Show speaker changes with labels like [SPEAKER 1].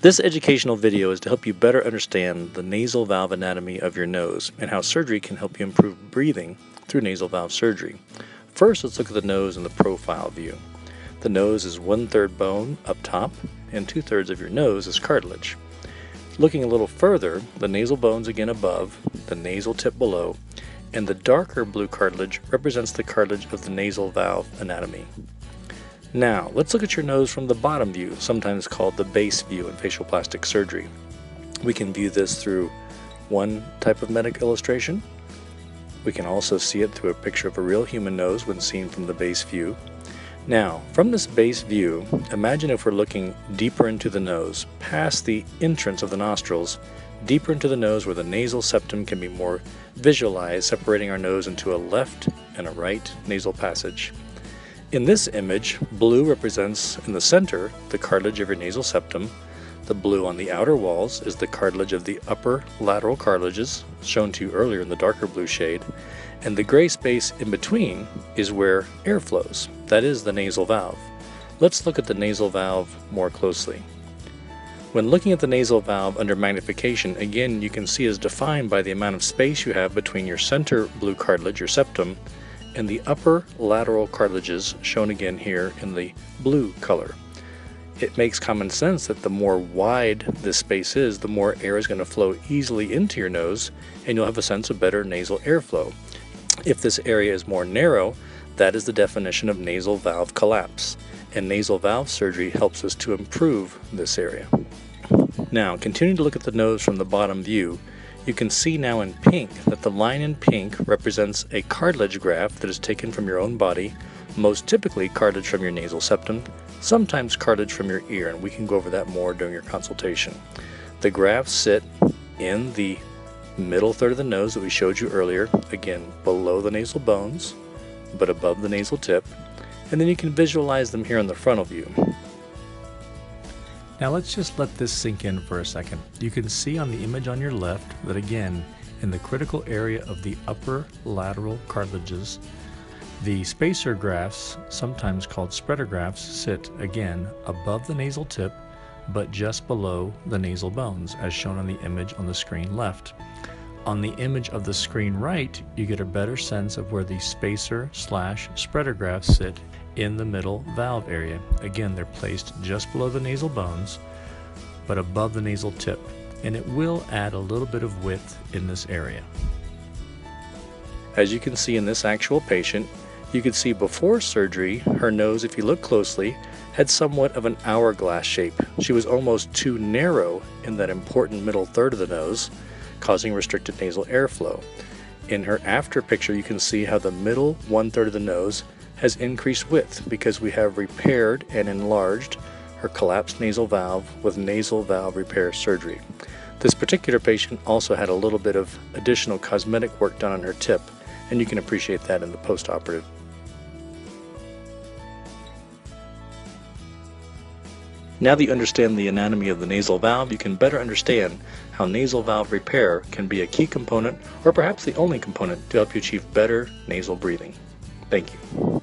[SPEAKER 1] This educational video is to help you better understand the nasal valve anatomy of your nose and how surgery can help you improve breathing through nasal valve surgery. First, let's look at the nose in the profile view. The nose is one third bone up top, and two thirds of your nose is cartilage. Looking a little further, the nasal bones again above, the nasal tip below, and the darker blue cartilage represents the cartilage of the nasal valve anatomy. Now, let's look at your nose from the bottom view, sometimes called the base view in facial plastic surgery. We can view this through one type of medic illustration. We can also see it through a picture of a real human nose when seen from the base view. Now, from this base view, imagine if we're looking deeper into the nose, past the entrance of the nostrils, deeper into the nose where the nasal septum can be more visualized, separating our nose into a left and a right nasal passage. In this image, blue represents in the center the cartilage of your nasal septum. The blue on the outer walls is the cartilage of the upper lateral cartilages, shown to you earlier in the darker blue shade, and the gray space in between is where air flows. That is the nasal valve. Let's look at the nasal valve more closely. When looking at the nasal valve under magnification, again you can see is defined by the amount of space you have between your center blue cartilage, your septum, and the upper lateral cartilages shown again here in the blue color. It makes common sense that the more wide this space is, the more air is going to flow easily into your nose and you'll have a sense of better nasal airflow. If this area is more narrow, that is the definition of nasal valve collapse, and nasal valve surgery helps us to improve this area. Now, continuing to look at the nose from the bottom view, you can see now in pink that the line in pink represents a cartilage graft that is taken from your own body, most typically cartilage from your nasal septum, sometimes cartilage from your ear, and we can go over that more during your consultation. The grafts sit in the middle third of the nose that we showed you earlier, again below the nasal bones, but above the nasal tip, and then you can visualize them here in the frontal view. Now let's just let this sink in for a second. You can see on the image on your left that again, in the critical area of the upper lateral cartilages, the spacer grafts, sometimes called spreader grafts, sit again above the nasal tip but just below the nasal bones as shown on the image on the screen left. On the image of the screen right, you get a better sense of where the spacer slash spreader grafts sit in the middle valve area. Again, they're placed just below the nasal bones, but above the nasal tip, and it will add a little bit of width in this area. As you can see in this actual patient, you could see before surgery, her nose, if you look closely, had somewhat of an hourglass shape. She was almost too narrow in that important middle third of the nose, causing restricted nasal airflow. In her after picture, you can see how the middle one third of the nose has increased width because we have repaired and enlarged her collapsed nasal valve with nasal valve repair surgery. This particular patient also had a little bit of additional cosmetic work done on her tip, and you can appreciate that in the postoperative. Now that you understand the anatomy of the nasal valve, you can better understand how nasal valve repair can be a key component, or perhaps the only component, to help you achieve better nasal breathing. Thank you.